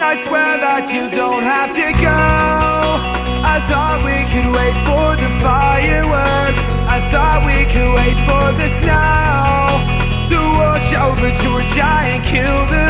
I swear that you don't have to go. I thought we could wait for the fireworks. I thought we could wait for the snow To wash over Georgia and kill the